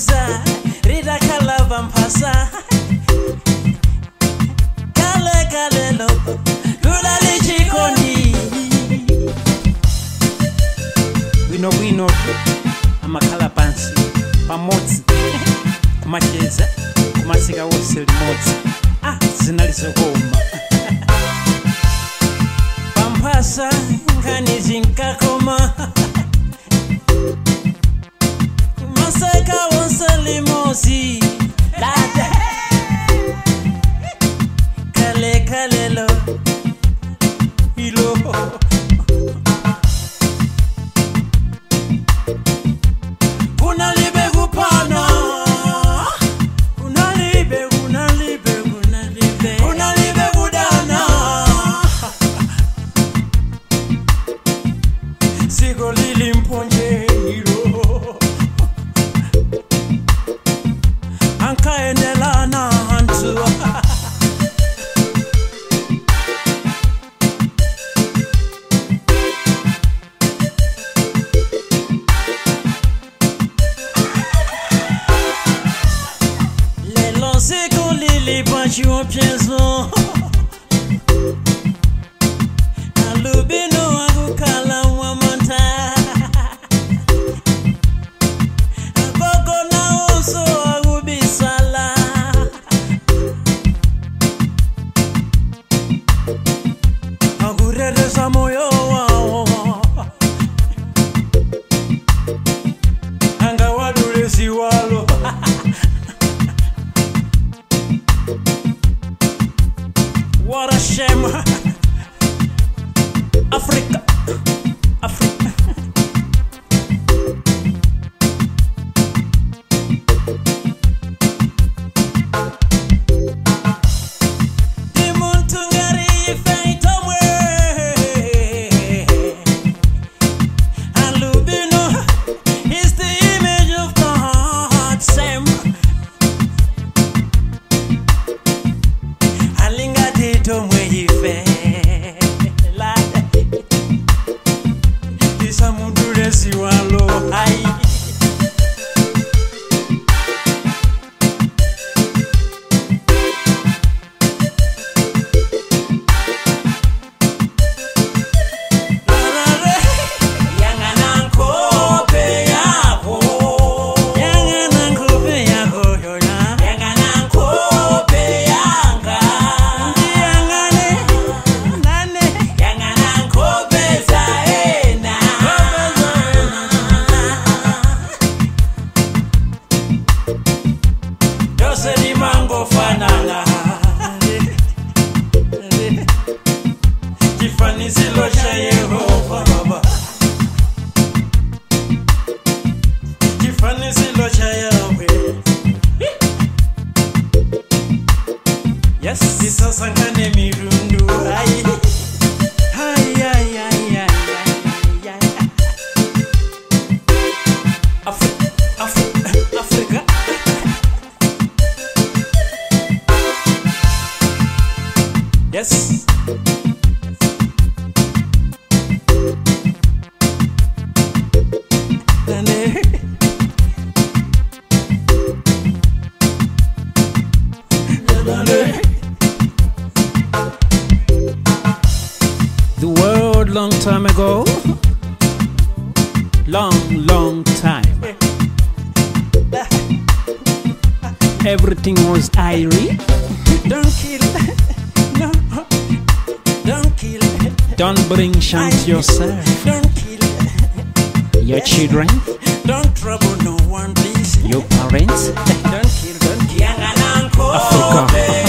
risa ridakhalava mphasa. Kalekalelo lula lichikondi bwinobwino amakhala pansi pamodzi kumacheza kumasika wose limodzi ah zinalizokoa mwamanta akoko nawonso akubisala akutetesa moyo agora chama. yes ndisasangane miru long time ago, long, long time. Everything was airy. Don't kill, no, don't kill, don't bring shame to yourself, don't kill your children, don't trouble no one, please. Your parents, don't kill, don't kill. Africa.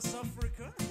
South Africa.